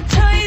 could tell you